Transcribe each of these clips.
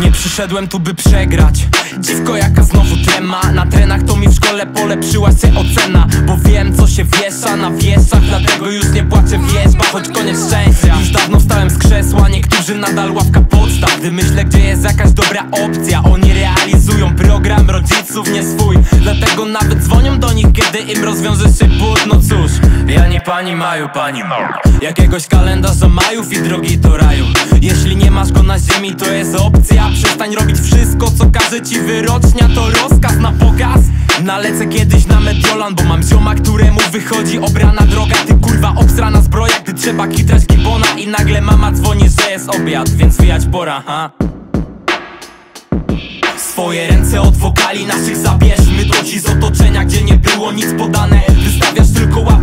Nie przyszedłem tu by przegrać. Dziwko jaka znowu trema Na trenach to mi w szkole polepszyła się ocena Bo wiem co się wiesza na wieszach Dlatego już nie płaczę wierzba Choć koniec szczęścia. Już dawno wstałem z krzesła Niektórzy nadal ławka podstaw. Gdy myślę gdzie jest jakaś dobra opcja Oni realizują program rodziców nie swój. Dlatego nawet dzwonią do nich Kiedy im rozwiąże się but No cóż, ja nie pani maju, pani Jakiegoś kalendarza majów i drogi do raju. Jeśli nie masz go na ziemi to jest opcja. Przestań robić wszystko co każe ci wyrocznia. To rozkaz na pokaz. Nalecę kiedyś na Mediolan Bo mam zioma, któremu wychodzi obrana droga. Ty kurwa obsrana zbroja Gdy trzeba kitrać gibona. I nagle mama dzwoni, że jest obiad Więc wyjać pora, ha? Swoje ręce od wokali naszych zabierzmy. Do ci z otoczenia, gdzie nie było nic podane. Wystawiasz tylko łapę,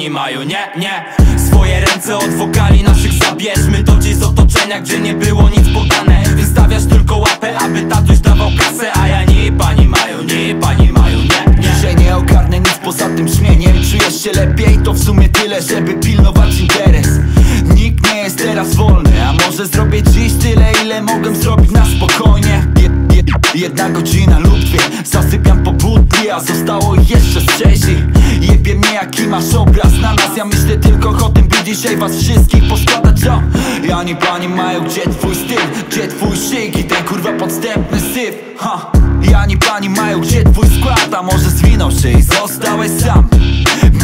pani mają, nie, nie. Swoje ręce od wokali naszych zabierzmy Do ci z otoczenia, gdzie nie było nic podane. Wystawiasz tylko łapę, aby tatuś dawał kasę A ja nie pani mają, nie pani mają, nie, nie. Dzisiaj nie ogarnę nic poza tym śmieniem. Czujesz się lepiej, to w sumie tyle, żeby pilnować interes. Nikt nie jest teraz wolny, a może zrobię dziś tyle, ile mogłem zrobić na spokojnie Jedna godzina lub dwie, zasypiam po butli, a zostało jeszcze z sześci Jebie mnie jaki masz obraz. Na nas, ja myślę tylko o tym, by dzisiaj was wszystkich poskładać co? Ja nie pani mają, gdzie twój styl, gdzie twój szyk i ten kurwa podstępny syf, ha. Ja nie pani mają, gdzie twój skład? A może zwinął się i zostałeś sam?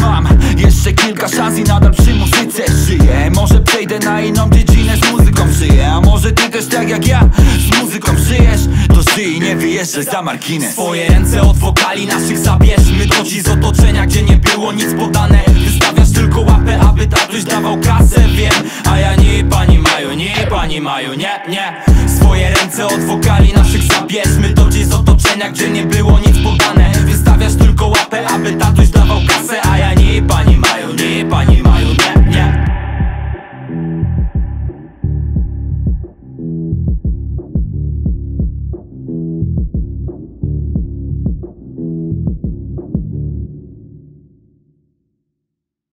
Mam jeszcze kilka szans i nadal przy muzyce żyję. Może przejdę na inną dziedzinę z muzyką żyję. A może ty też tak jak ja z muzyką żyjesz nie wyjeżdżaj za margines. Swoje ręce od wokali naszych zabierzmy. Do ci z otoczenia, gdzie nie było nic podane. Wystawiasz tylko łapę, aby tatuś dawał kasę, wiem. A ja nie pani mają, nie pani mają, nie, nie. Swoje ręce od wokali naszych zabierzmy. Do ci z otoczenia, gdzie nie było nic